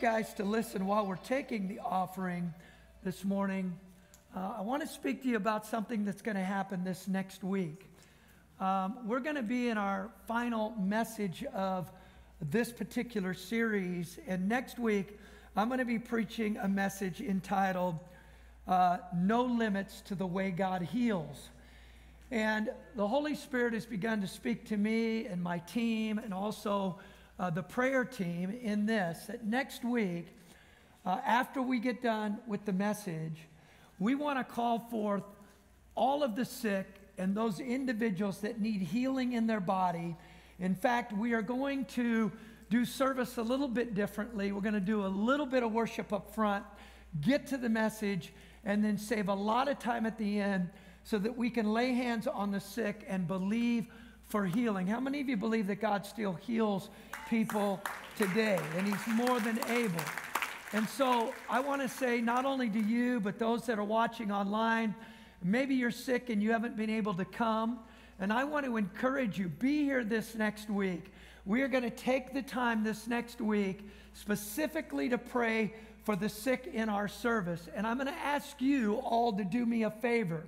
guys to listen while we're taking the offering this morning. Uh, I want to speak to you about something that's going to happen this next week. Um, we're going to be in our final message of this particular series, and next week I'm going to be preaching a message entitled uh, No Limits to the Way God Heals. And the Holy Spirit has begun to speak to me and my team and also uh, the prayer team in this that next week, uh, after we get done with the message, we want to call forth all of the sick and those individuals that need healing in their body. In fact, we are going to do service a little bit differently. We're going to do a little bit of worship up front, get to the message, and then save a lot of time at the end so that we can lay hands on the sick and believe for healing. How many of you believe that God still heals people today? And He's more than able. And so I want to say, not only to you, but those that are watching online, maybe you're sick and you haven't been able to come. And I want to encourage you be here this next week. We are going to take the time this next week specifically to pray for the sick in our service. And I'm going to ask you all to do me a favor.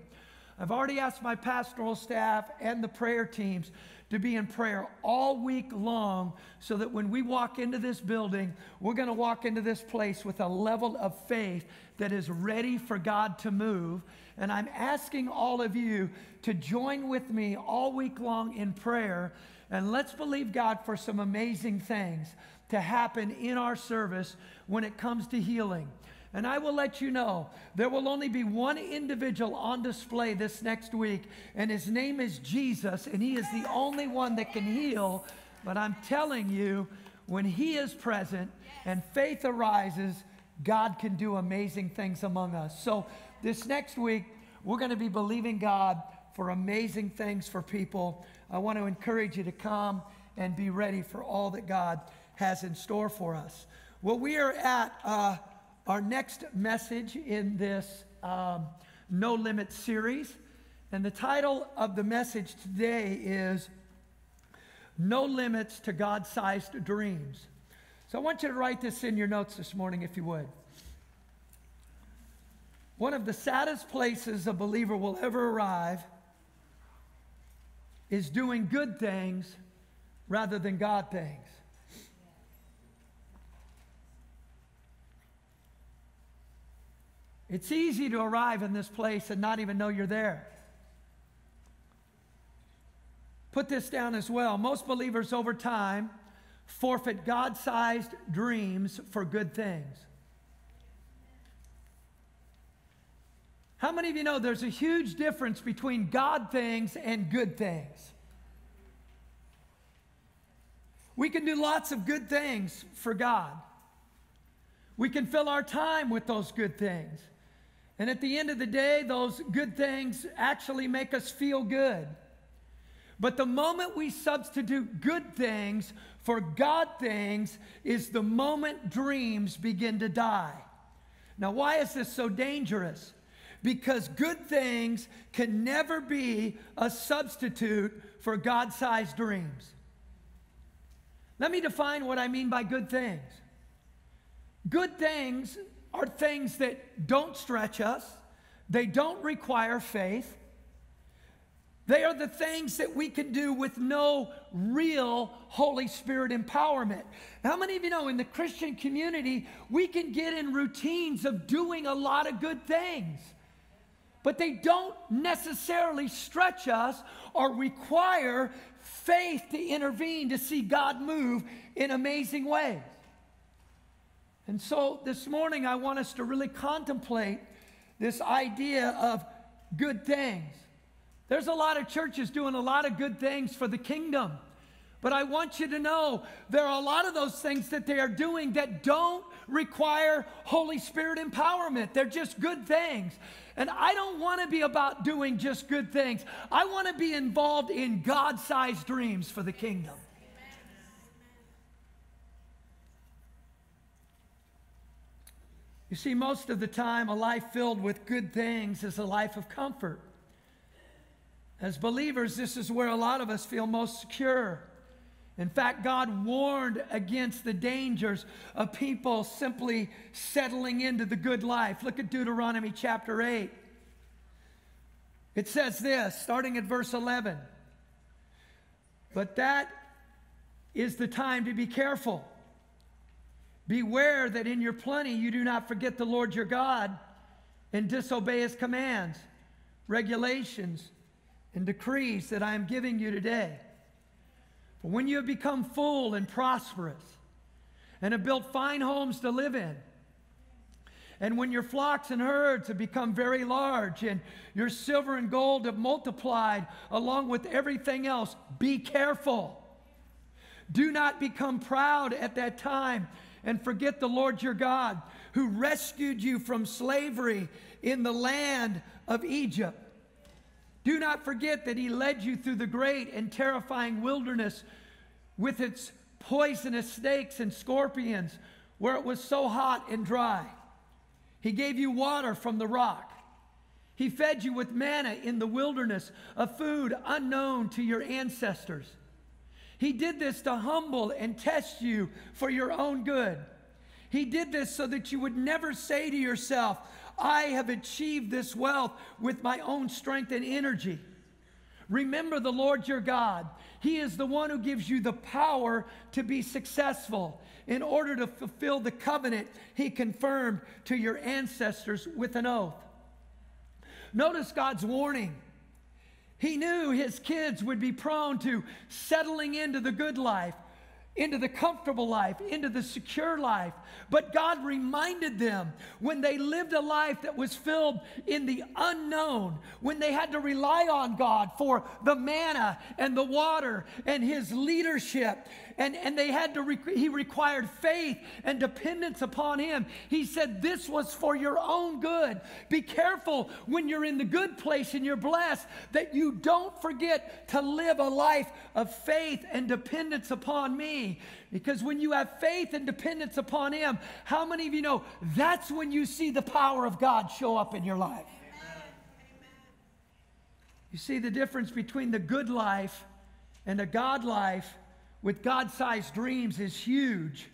I've already asked my pastoral staff and the prayer teams to be in prayer all week long so that when we walk into this building, we're going to walk into this place with a level of faith that is ready for God to move. And I'm asking all of you to join with me all week long in prayer. And let's believe God for some amazing things to happen in our service when it comes to healing. And I will let you know there will only be one individual on display this next week, and his name is Jesus, and he is the only one that can heal. But I'm telling you, when he is present and faith arises, God can do amazing things among us. So, this next week, we're going to be believing God for amazing things for people. I want to encourage you to come and be ready for all that God has in store for us. Well, we are at. Uh, our next message in this um, No Limit series. And the title of the message today is No Limits to God Sized Dreams. So I want you to write this in your notes this morning, if you would. One of the saddest places a believer will ever arrive is doing good things rather than God things. It's easy to arrive in this place and not even know you're there. Put this down as well. Most believers over time forfeit God sized dreams for good things. How many of you know there's a huge difference between God things and good things? We can do lots of good things for God. We can fill our time with those good things. And at the end of the day, those good things actually make us feel good. But the moment we substitute good things for God things is the moment dreams begin to die. Now, why is this so dangerous? Because good things can never be a substitute for God sized dreams. Let me define what I mean by good things. Good things are things that don't stretch us, they don't require faith. They are the things that we can do with no real Holy Spirit empowerment. How many of you know in the Christian community, we can get in routines of doing a lot of good things, but they don't necessarily stretch us or require faith to intervene to see God move in amazing ways. And so this morning, I want us to really contemplate this idea of good things. There's a lot of churches doing a lot of good things for the kingdom. But I want you to know there are a lot of those things that they are doing that don't require Holy Spirit empowerment. They're just good things. And I don't want to be about doing just good things. I want to be involved in God sized dreams for the kingdom. You see, most of the time, a life filled with good things is a life of comfort. As believers, this is where a lot of us feel most secure. In fact, God warned against the dangers of people simply settling into the good life. Look at Deuteronomy chapter 8. It says this, starting at verse 11. But that is the time to be careful. Beware that in your plenty you do not forget the Lord your God and disobey his commands, regulations, and decrees that I am giving you today. For when you have become full and prosperous and have built fine homes to live in, and when your flocks and herds have become very large and your silver and gold have multiplied along with everything else, be careful. Do not become proud at that time and forget the Lord your God who rescued you from slavery in the land of Egypt. Do not forget that he led you through the great and terrifying wilderness with its poisonous snakes and scorpions where it was so hot and dry. He gave you water from the rock. He fed you with manna in the wilderness, a food unknown to your ancestors. He did this to humble and test you for your own good. He did this so that you would never say to yourself, I have achieved this wealth with my own strength and energy. Remember the Lord your God. He is the one who gives you the power to be successful in order to fulfill the covenant he confirmed to your ancestors with an oath. Notice God's warning. He knew his kids would be prone to settling into the good life, into the comfortable life, into the secure life. But God reminded them when they lived a life that was filled in the unknown, when they had to rely on God for the manna and the water and His leadership and, and they had to, he required faith and dependence upon him. He said, This was for your own good. Be careful when you're in the good place and you're blessed that you don't forget to live a life of faith and dependence upon me. Because when you have faith and dependence upon him, how many of you know that's when you see the power of God show up in your life? You see the difference between the good life and a God life with God sized dreams is huge.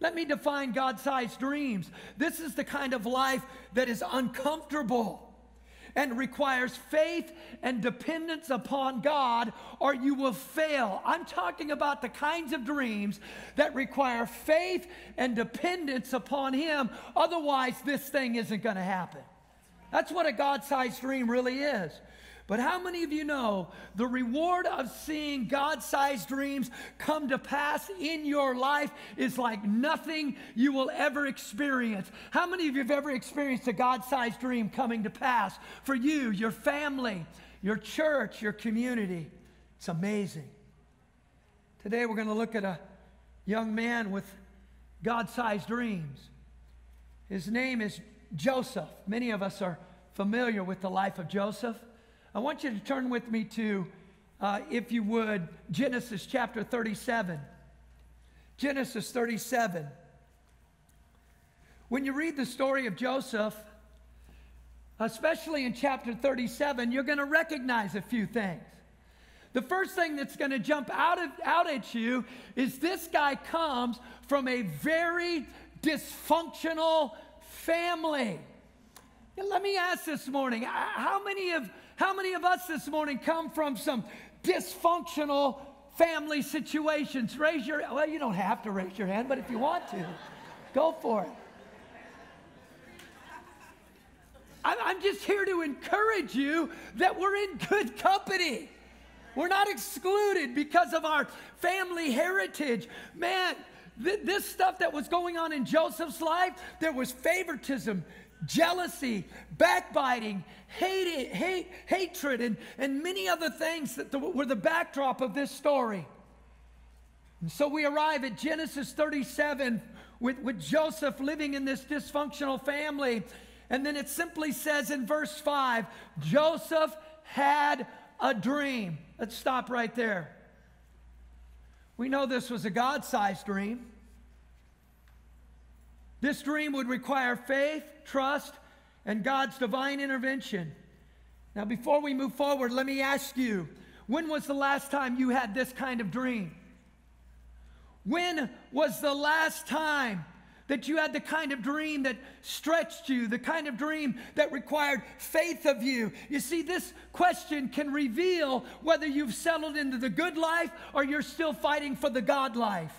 Let me define God sized dreams. This is the kind of life that is uncomfortable and requires faith and dependence upon God, or you will fail. I'm talking about the kinds of dreams that require faith and dependence upon Him. Otherwise, this thing isn't going to happen. That's what a God sized dream really is. But how many of you know the reward of seeing God sized dreams come to pass in your life is like nothing you will ever experience? How many of you have ever experienced a God sized dream coming to pass for you, your family, your church, your community? It's amazing. Today we're going to look at a young man with God sized dreams. His name is Joseph. Many of us are familiar with the life of Joseph. I want you to turn with me to, uh, if you would, Genesis chapter 37. Genesis 37. When you read the story of Joseph, especially in chapter 37, you're going to recognize a few things. The first thing that's going to jump out, of, out at you is this guy comes from a very dysfunctional family. let me ask this morning how many of how many of us this morning come from some dysfunctional family situations? Raise your, well, you don't have to raise your hand, but if you want to, go for it. I'm just here to encourage you that we're in good company. We're not excluded because of our family heritage. Man, th- this stuff that was going on in Joseph's life, there was favoritism, jealousy, backbiting, hate, hate, hatred, and, and many other things that the, were the backdrop of this story. And so we arrive at Genesis 37 with, with Joseph living in this dysfunctional family. And then it simply says in verse 5 Joseph had a dream. Let's stop right there. We know this was a God sized dream. This dream would require faith, trust, and God's divine intervention. Now, before we move forward, let me ask you when was the last time you had this kind of dream? When was the last time that you had the kind of dream that stretched you, the kind of dream that required faith of you? You see, this question can reveal whether you've settled into the good life or you're still fighting for the God life.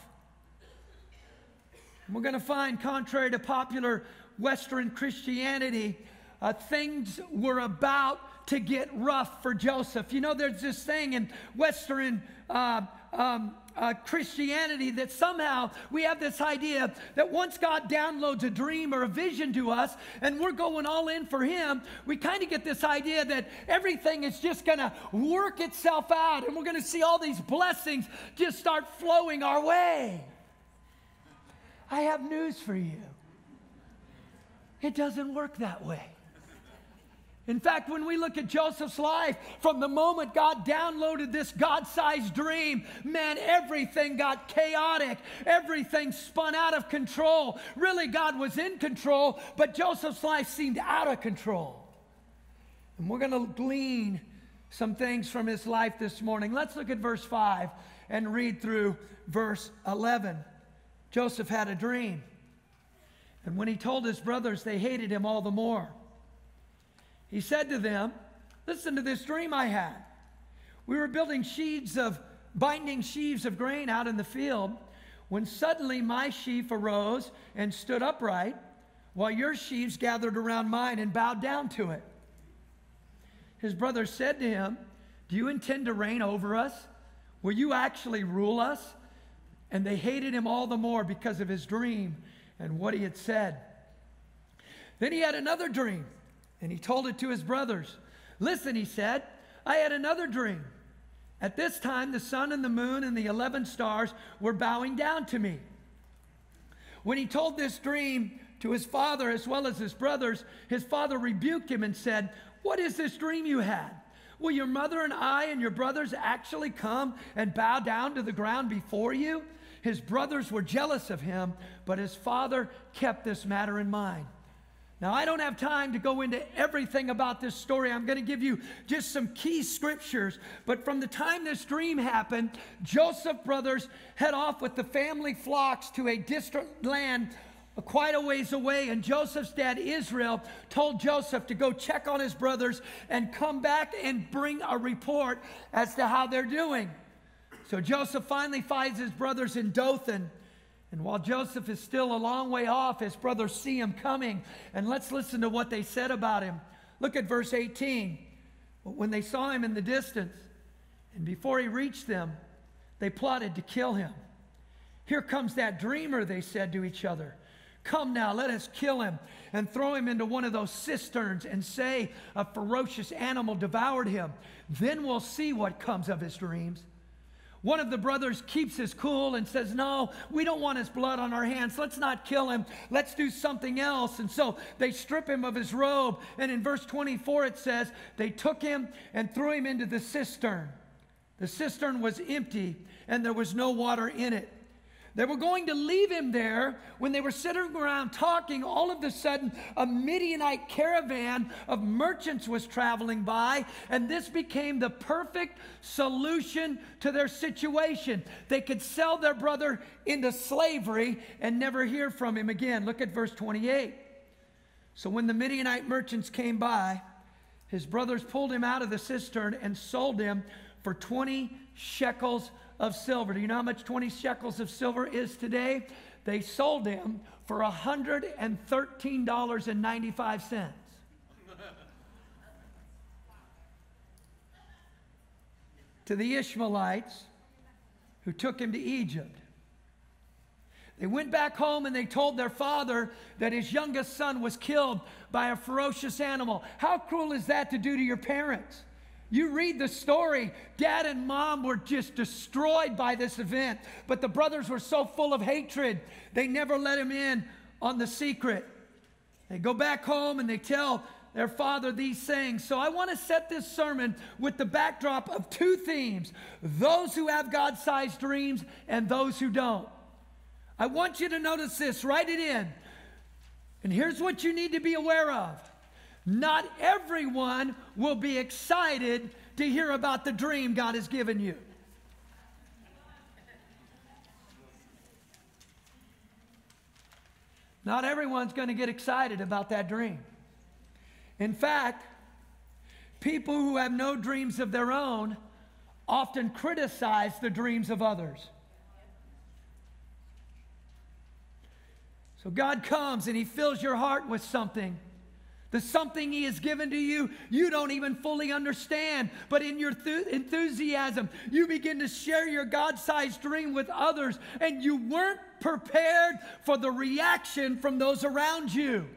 We're going to find, contrary to popular Western Christianity, uh, things were about to get rough for Joseph. You know, there's this thing in Western uh, um, uh, Christianity that somehow we have this idea that once God downloads a dream or a vision to us and we're going all in for Him, we kind of get this idea that everything is just going to work itself out and we're going to see all these blessings just start flowing our way. I have news for you. It doesn't work that way. In fact, when we look at Joseph's life, from the moment God downloaded this God sized dream, man, everything got chaotic. Everything spun out of control. Really, God was in control, but Joseph's life seemed out of control. And we're going to glean some things from his life this morning. Let's look at verse 5 and read through verse 11. Joseph had a dream. And when he told his brothers, they hated him all the more. He said to them, Listen to this dream I had. We were building sheaves of, binding sheaves of grain out in the field when suddenly my sheaf arose and stood upright, while your sheaves gathered around mine and bowed down to it. His brothers said to him, Do you intend to reign over us? Will you actually rule us? And they hated him all the more because of his dream and what he had said. Then he had another dream and he told it to his brothers. Listen, he said, I had another dream. At this time, the sun and the moon and the 11 stars were bowing down to me. When he told this dream to his father as well as his brothers, his father rebuked him and said, What is this dream you had? Will your mother and I and your brothers actually come and bow down to the ground before you? His brothers were jealous of him, but his father kept this matter in mind. Now, I don't have time to go into everything about this story. I'm going to give you just some key scriptures. But from the time this dream happened, Joseph brothers head off with the family flocks to a distant land uh, quite a ways away. And Joseph's dad, Israel, told Joseph to go check on his brothers and come back and bring a report as to how they're doing. So Joseph finally finds his brothers in Dothan. And while Joseph is still a long way off, his brothers see him coming. And let's listen to what they said about him. Look at verse 18. When they saw him in the distance, and before he reached them, they plotted to kill him. Here comes that dreamer, they said to each other. Come now, let us kill him and throw him into one of those cisterns and say a ferocious animal devoured him. Then we'll see what comes of his dreams. One of the brothers keeps his cool and says, No, we don't want his blood on our hands. Let's not kill him. Let's do something else. And so they strip him of his robe. And in verse 24, it says, They took him and threw him into the cistern. The cistern was empty and there was no water in it. They were going to leave him there when they were sitting around talking. All of a sudden, a Midianite caravan of merchants was traveling by, and this became the perfect solution to their situation. They could sell their brother into slavery and never hear from him again. Look at verse 28. So when the Midianite merchants came by, his brothers pulled him out of the cistern and sold him for 20 shekels of silver. Do you know how much 20 shekels of silver is today? They sold him for $113.95. to the Ishmaelites who took him to Egypt. They went back home and they told their father that his youngest son was killed by a ferocious animal. How cruel is that to do to your parents? You read the story, dad and mom were just destroyed by this event, but the brothers were so full of hatred, they never let him in on the secret. They go back home and they tell their father these things. So I want to set this sermon with the backdrop of two themes those who have God sized dreams and those who don't. I want you to notice this, write it in. And here's what you need to be aware of not everyone will be excited to hear about the dream God has given you. Not everyone's going to get excited about that dream. In fact, people who have no dreams of their own often criticize the dreams of others. So God comes and He fills your heart with something. The something He has given to you, you don't even fully understand. But in your th- enthusiasm, you begin to share your God sized dream with others, and you weren't prepared for the reaction from those around you.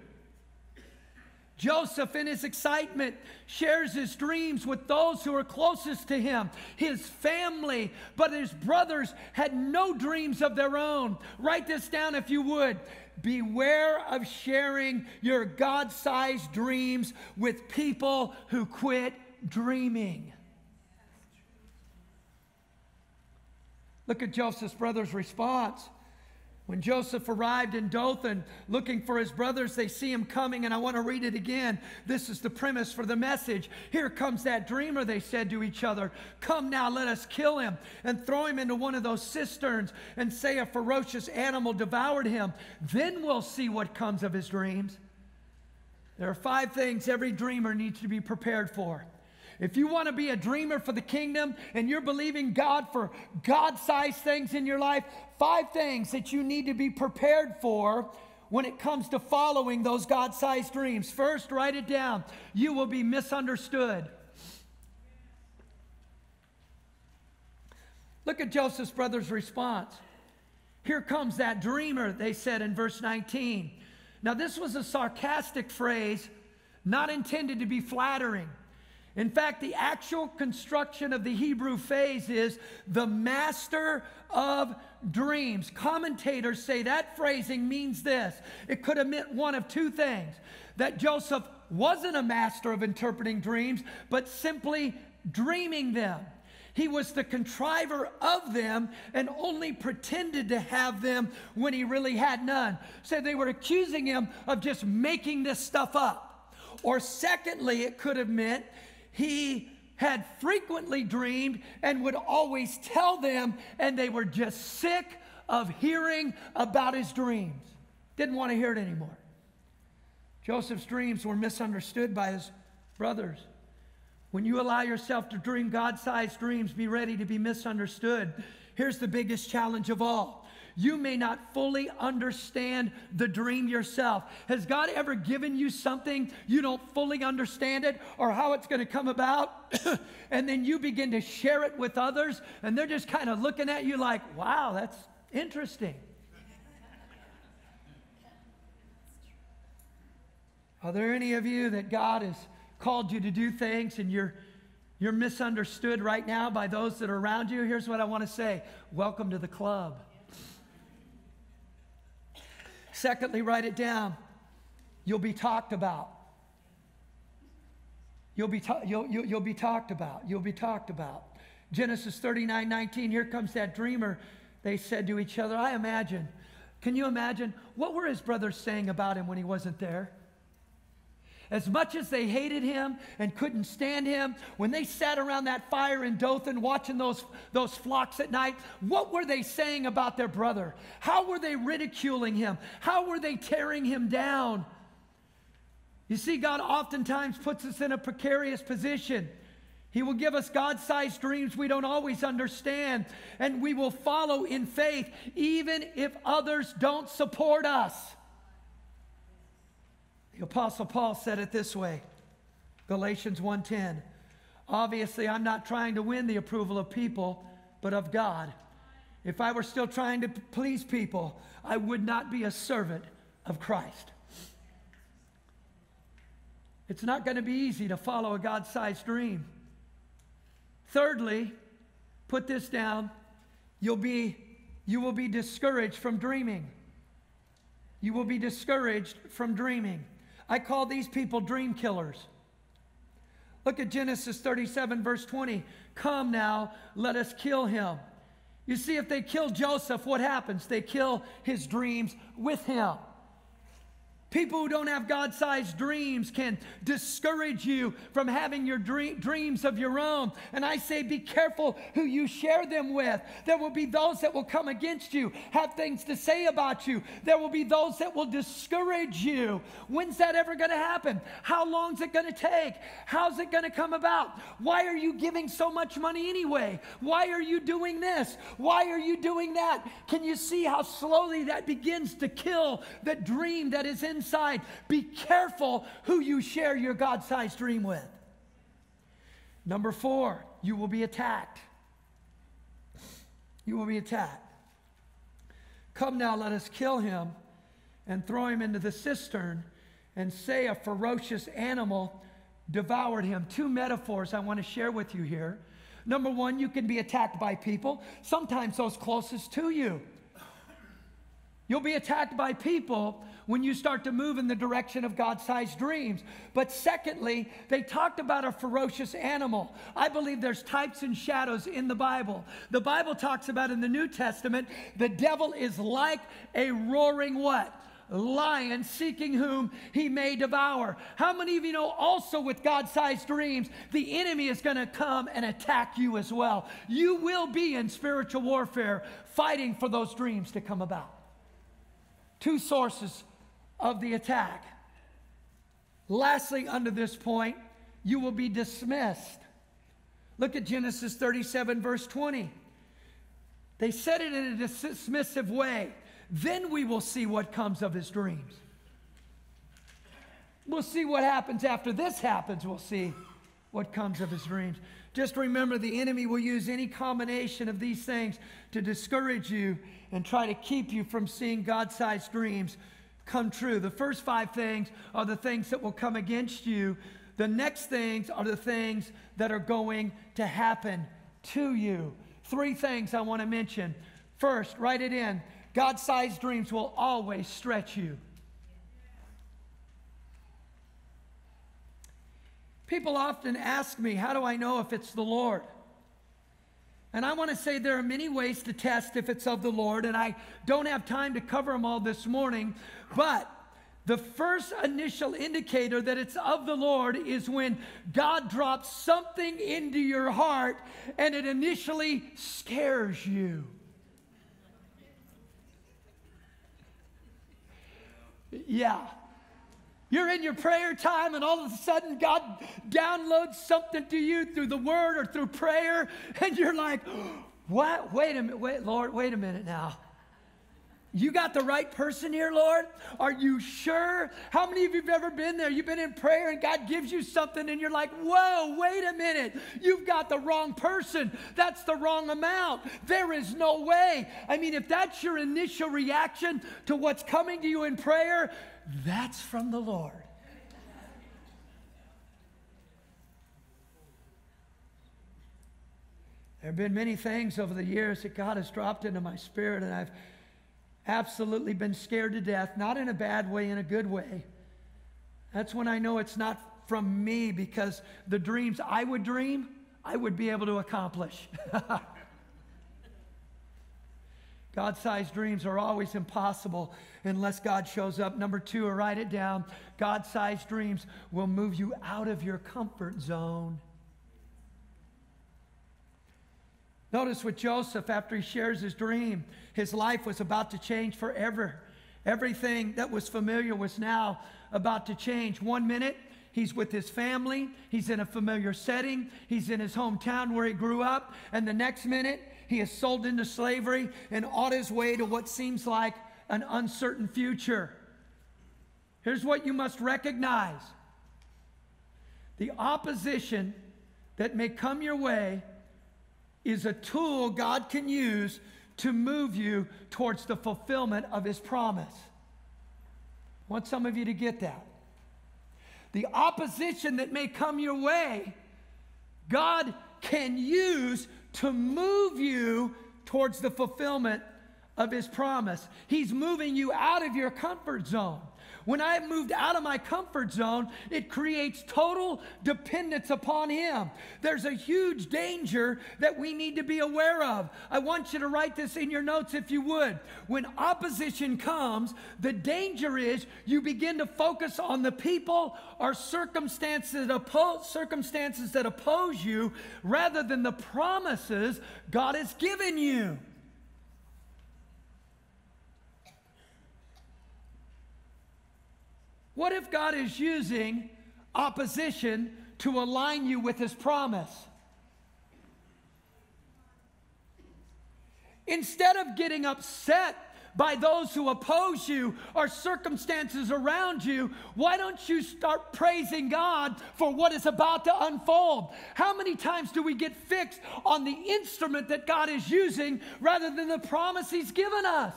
Joseph, in his excitement, shares his dreams with those who are closest to him, his family, but his brothers had no dreams of their own. Write this down if you would. Beware of sharing your God sized dreams with people who quit dreaming. Look at Joseph's brother's response. When Joseph arrived in Dothan looking for his brothers, they see him coming, and I want to read it again. This is the premise for the message. Here comes that dreamer, they said to each other. Come now, let us kill him and throw him into one of those cisterns and say a ferocious animal devoured him. Then we'll see what comes of his dreams. There are five things every dreamer needs to be prepared for. If you want to be a dreamer for the kingdom and you're believing God for God sized things in your life, five things that you need to be prepared for when it comes to following those God sized dreams. First, write it down. You will be misunderstood. Look at Joseph's brother's response. Here comes that dreamer, they said in verse 19. Now, this was a sarcastic phrase, not intended to be flattering. In fact, the actual construction of the Hebrew phrase is the master of dreams. Commentators say that phrasing means this it could have meant one of two things that Joseph wasn't a master of interpreting dreams, but simply dreaming them. He was the contriver of them and only pretended to have them when he really had none. So they were accusing him of just making this stuff up. Or secondly, it could have meant he had frequently dreamed and would always tell them, and they were just sick of hearing about his dreams. Didn't want to hear it anymore. Joseph's dreams were misunderstood by his brothers. When you allow yourself to dream God sized dreams, be ready to be misunderstood. Here's the biggest challenge of all you may not fully understand the dream yourself. Has God ever given you something you don't fully understand it or how it's going to come about? and then you begin to share it with others and they're just kind of looking at you like, wow, that's interesting. Are there any of you that God has called you to do things and you're you're misunderstood right now by those that are around you? Here's what I want to say. Welcome to the club. Secondly, write it down. You'll be talked about. You'll be, ta- you'll, you'll, you'll be talked about. You'll be talked about. Genesis 39 19, here comes that dreamer. They said to each other, I imagine. Can you imagine? What were his brothers saying about him when he wasn't there? As much as they hated him and couldn't stand him, when they sat around that fire in Dothan watching those, those flocks at night, what were they saying about their brother? How were they ridiculing him? How were they tearing him down? You see, God oftentimes puts us in a precarious position. He will give us God sized dreams we don't always understand, and we will follow in faith even if others don't support us. The apostle Paul said it this way. Galatians 1:10. Obviously, I'm not trying to win the approval of people, but of God. If I were still trying to please people, I would not be a servant of Christ. It's not going to be easy to follow a God sized dream. Thirdly, put this down you'll be, you will be discouraged from dreaming. You will be discouraged from dreaming. I call these people dream killers. Look at Genesis 37, verse 20. Come now, let us kill him. You see, if they kill Joseph, what happens? They kill his dreams with him. People who don't have God sized dreams can discourage you from having your dream, dreams of your own. And I say, be careful who you share them with. There will be those that will come against you, have things to say about you. There will be those that will discourage you. When's that ever going to happen? How long's it going to take? How's it going to come about? Why are you giving so much money anyway? Why are you doing this? Why are you doing that? Can you see how slowly that begins to kill the dream that is inside? Be careful who you share your God sized dream with. Number four, you will be attacked. You will be attacked. Come now, let us kill him and throw him into the cistern and say a ferocious animal devoured him. Two metaphors I want to share with you here. Number one, you can be attacked by people, sometimes those closest to you. You'll be attacked by people when you start to move in the direction of God sized dreams. But secondly, they talked about a ferocious animal. I believe there's types and shadows in the Bible. The Bible talks about in the New Testament, the devil is like a roaring what? lion seeking whom he may devour. How many of you know also with God sized dreams, the enemy is going to come and attack you as well? You will be in spiritual warfare fighting for those dreams to come about. Two sources of the attack. Lastly, under this point, you will be dismissed. Look at Genesis 37, verse 20. They said it in a dismissive way. Then we will see what comes of his dreams. We'll see what happens after this happens. We'll see what comes of his dreams. Just remember the enemy will use any combination of these things to discourage you and try to keep you from seeing God sized dreams come true. The first five things are the things that will come against you. The next things are the things that are going to happen to you. Three things I want to mention. First, write it in God sized dreams will always stretch you. People often ask me, How do I know if it's the Lord? And I want to say there are many ways to test if it's of the Lord, and I don't have time to cover them all this morning, but the first initial indicator that it's of the Lord is when God drops something into your heart and it initially scares you. Yeah. You're in your prayer time, and all of a sudden, God downloads something to you through the word or through prayer, and you're like, What? Wait a minute, wait, Lord, wait a minute now. You got the right person here, Lord? Are you sure? How many of you have ever been there? You've been in prayer and God gives you something and you're like, whoa, wait a minute. You've got the wrong person. That's the wrong amount. There is no way. I mean, if that's your initial reaction to what's coming to you in prayer, that's from the Lord. There have been many things over the years that God has dropped into my spirit, and I've absolutely been scared to death, not in a bad way, in a good way. That's when I know it's not from me because the dreams I would dream, I would be able to accomplish. God sized dreams are always impossible unless God shows up. Number two, write it down God sized dreams will move you out of your comfort zone. Notice with Joseph, after he shares his dream, his life was about to change forever. Everything that was familiar was now about to change. One minute, he's with his family, he's in a familiar setting, he's in his hometown where he grew up, and the next minute, he is sold into slavery and on his way to what seems like an uncertain future. Here's what you must recognize the opposition that may come your way is a tool God can use to move you towards the fulfillment of His promise. I want some of you to get that. The opposition that may come your way, God can use to move you towards the fulfillment of His promise. He's moving you out of your comfort zone. When I moved out of my comfort zone, it creates total dependence upon Him. There's a huge danger that we need to be aware of. I want you to write this in your notes if you would. When opposition comes, the danger is you begin to focus on the people or circumstances that oppose, circumstances that oppose you rather than the promises God has given you. What if God is using opposition to align you with His promise? Instead of getting upset by those who oppose you or circumstances around you, why don't you start praising God for what is about to unfold? How many times do we get fixed on the instrument that God is using rather than the promise He's given us?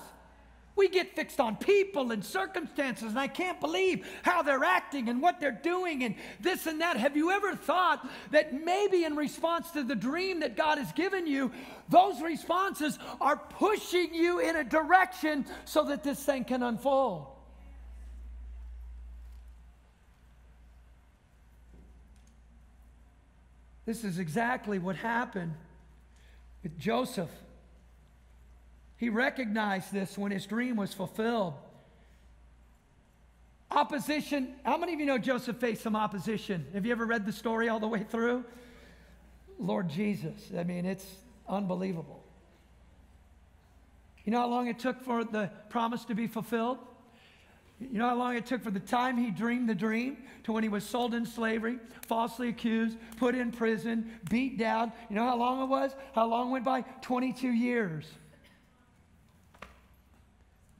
We get fixed on people and circumstances, and I can't believe how they're acting and what they're doing and this and that. Have you ever thought that maybe in response to the dream that God has given you, those responses are pushing you in a direction so that this thing can unfold? This is exactly what happened with Joseph. He recognized this when his dream was fulfilled. Opposition. How many of you know Joseph faced some opposition? Have you ever read the story all the way through? Lord Jesus. I mean, it's unbelievable. You know how long it took for the promise to be fulfilled? You know how long it took for the time he dreamed the dream to when he was sold in slavery, falsely accused, put in prison, beat down? You know how long it was? How long went by? 22 years.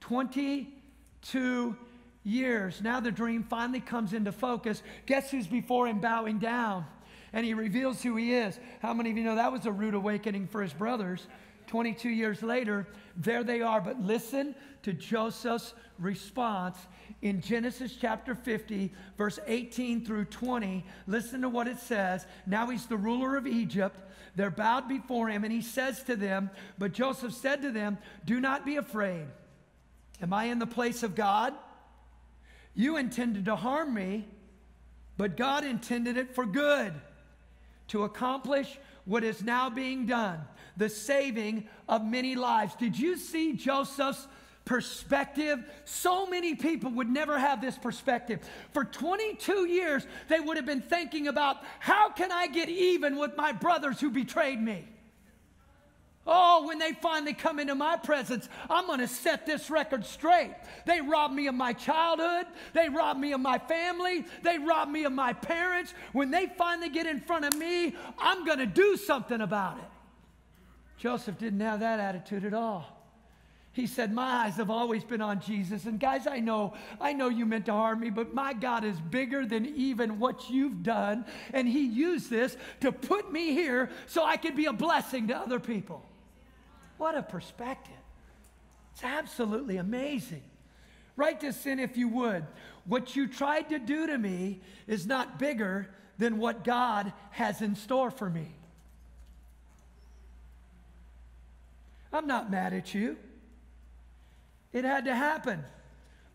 22 years. Now the dream finally comes into focus. Guess who's before him bowing down? And he reveals who he is. How many of you know that was a rude awakening for his brothers? 22 years later, there they are. But listen to Joseph's response in Genesis chapter 50, verse 18 through 20. Listen to what it says. Now he's the ruler of Egypt. They're bowed before him, and he says to them, But Joseph said to them, Do not be afraid. Am I in the place of God? You intended to harm me, but God intended it for good to accomplish what is now being done the saving of many lives. Did you see Joseph's perspective? So many people would never have this perspective. For 22 years, they would have been thinking about how can I get even with my brothers who betrayed me? Oh, when they finally come into my presence, I'm going to set this record straight. They robbed me of my childhood. They robbed me of my family. They robbed me of my parents. When they finally get in front of me, I'm going to do something about it. Joseph didn't have that attitude at all. He said, My eyes have always been on Jesus. And guys, I know, I know you meant to harm me, but my God is bigger than even what you've done. And He used this to put me here so I could be a blessing to other people. What a perspective. It's absolutely amazing. Write this in if you would. What you tried to do to me is not bigger than what God has in store for me. I'm not mad at you. It had to happen.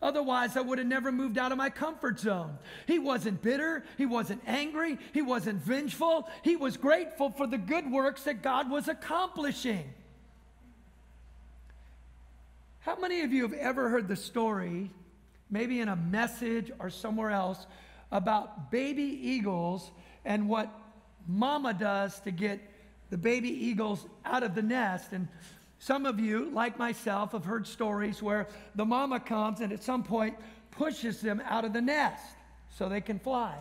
Otherwise, I would have never moved out of my comfort zone. He wasn't bitter. He wasn't angry. He wasn't vengeful. He was grateful for the good works that God was accomplishing. How many of you have ever heard the story, maybe in a message or somewhere else, about baby eagles and what mama does to get the baby eagles out of the nest? And some of you, like myself, have heard stories where the mama comes and at some point pushes them out of the nest so they can fly.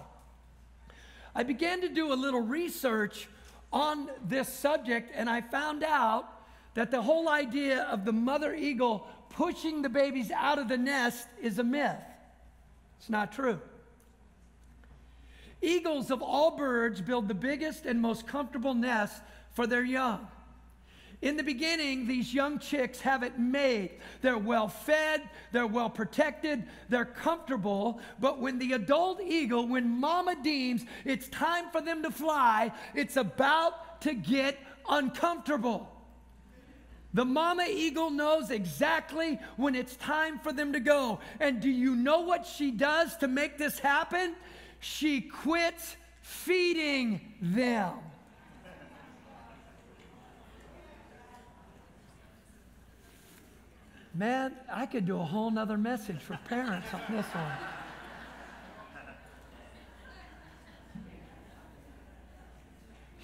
I began to do a little research on this subject and I found out that the whole idea of the mother eagle pushing the babies out of the nest is a myth. It's not true. Eagles of all birds build the biggest and most comfortable nest for their young. In the beginning, these young chicks have it made. They're well fed, they're well protected, they're comfortable. But when the adult eagle, when mama deems it's time for them to fly, it's about to get uncomfortable. The mama eagle knows exactly when it's time for them to go. And do you know what she does to make this happen? She quits feeding them. Man, I could do a whole nother message for parents on this one.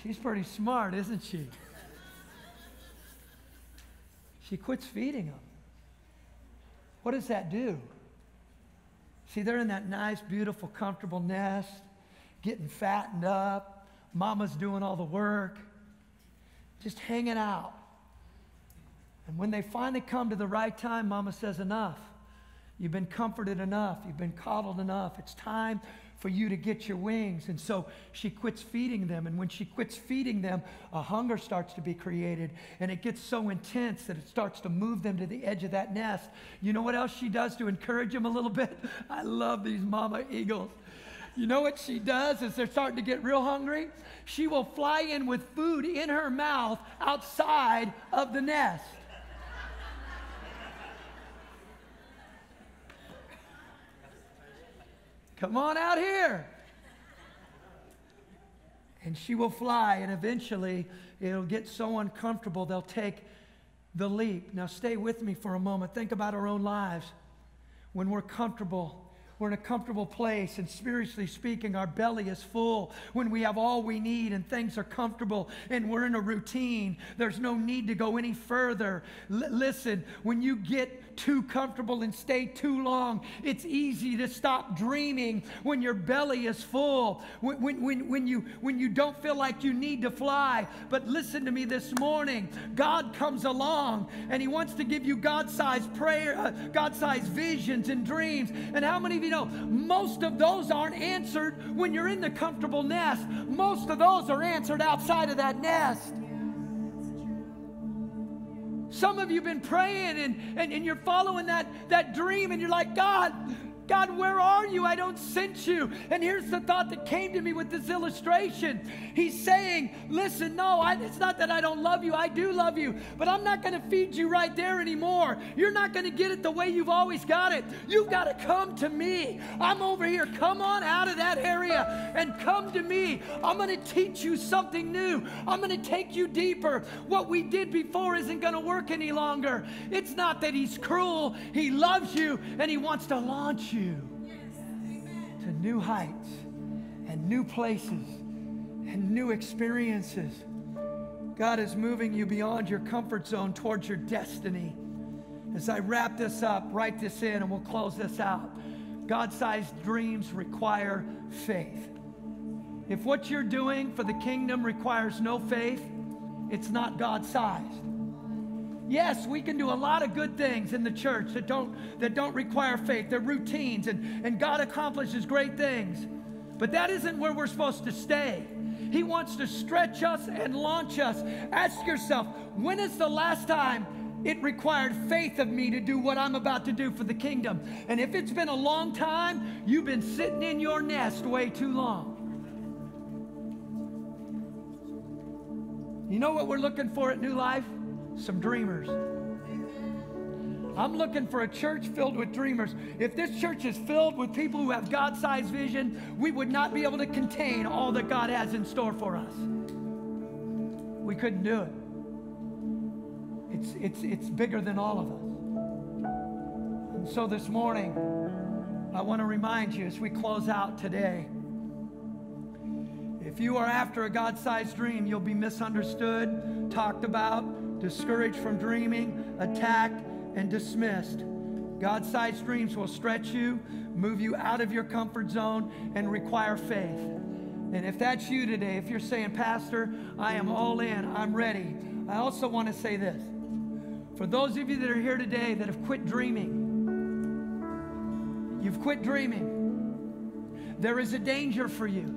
She's pretty smart, isn't she? She quits feeding them. What does that do? See, they're in that nice, beautiful, comfortable nest, getting fattened up. Mama's doing all the work, just hanging out. And when they finally come to the right time, Mama says, Enough. You've been comforted enough. You've been coddled enough. It's time for you to get your wings. And so she quits feeding them. And when she quits feeding them, a hunger starts to be created. And it gets so intense that it starts to move them to the edge of that nest. You know what else she does to encourage them a little bit? I love these mama eagles. You know what she does as they're starting to get real hungry? She will fly in with food in her mouth outside of the nest. Come on out here. And she will fly, and eventually it'll get so uncomfortable they'll take the leap. Now, stay with me for a moment. Think about our own lives. When we're comfortable, we're in a comfortable place, and spiritually speaking, our belly is full. When we have all we need and things are comfortable and we're in a routine, there's no need to go any further. L- listen, when you get too comfortable and stay too long. It's easy to stop dreaming when your belly is full, when, when, when, when, you, when you don't feel like you need to fly. But listen to me this morning God comes along and He wants to give you God sized prayer, uh, God sized visions and dreams. And how many of you know most of those aren't answered when you're in the comfortable nest? Most of those are answered outside of that nest. Some of you have been praying and, and, and you're following that, that dream and you're like, God, God, where are you? I don't sense you. And here's the thought that came to me with this illustration. He's saying, Listen, no, I, it's not that I don't love you. I do love you. But I'm not going to feed you right there anymore. You're not going to get it the way you've always got it. You've got to come to me. I'm over here. Come on out of that area and come to me. I'm going to teach you something new. I'm going to take you deeper. What we did before isn't going to work any longer. It's not that He's cruel, He loves you and He wants to launch you you to new heights and new places and new experiences. God is moving you beyond your comfort zone towards your destiny. As I wrap this up, write this in, and we'll close this out. God sized dreams require faith. If what you're doing for the kingdom requires no faith, it's not God sized. Yes, we can do a lot of good things in the church that don't, that don't require faith. They're routines, and, and God accomplishes great things. But that isn't where we're supposed to stay. He wants to stretch us and launch us. Ask yourself, when is the last time it required faith of me to do what I'm about to do for the kingdom? And if it's been a long time, you've been sitting in your nest way too long. You know what we're looking for at New Life? Some dreamers. I'm looking for a church filled with dreamers. If this church is filled with people who have God sized vision, we would not be able to contain all that God has in store for us. We couldn't do it. It's, it's, it's bigger than all of us. And so this morning, I want to remind you as we close out today if you are after a God sized dream, you'll be misunderstood, talked about, discouraged from dreaming, attacked, and dismissed. God sized dreams will stretch you, move you out of your comfort zone, and require faith. And if that's you today, if you're saying, Pastor, I am all in, I'm ready, I also want to say this. For those of you that are here today that have quit dreaming, you've quit dreaming, there is a danger for you.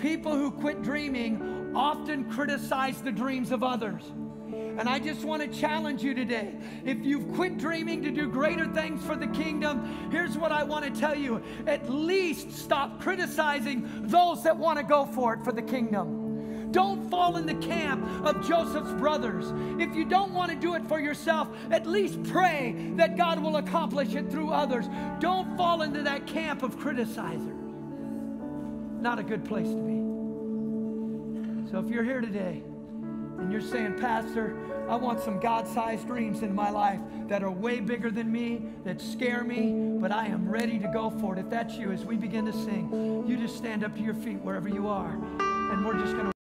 People who quit dreaming often criticize the dreams of others. And I just want to challenge you today. If you've quit dreaming to do greater things for the kingdom, here's what I want to tell you. At least stop criticizing those that want to go for it for the kingdom. Don't fall in the camp of Joseph's brothers. If you don't want to do it for yourself, at least pray that God will accomplish it through others. Don't fall into that camp of criticizers. Not a good place to be. So if you're here today and you're saying, Pastor, I want some God sized dreams in my life that are way bigger than me, that scare me, but I am ready to go for it. If that's you, as we begin to sing, you just stand up to your feet wherever you are, and we're just going to.